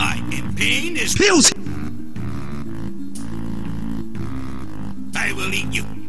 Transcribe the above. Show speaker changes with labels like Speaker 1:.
Speaker 1: I am pain is
Speaker 2: Pills!
Speaker 1: I will eat you.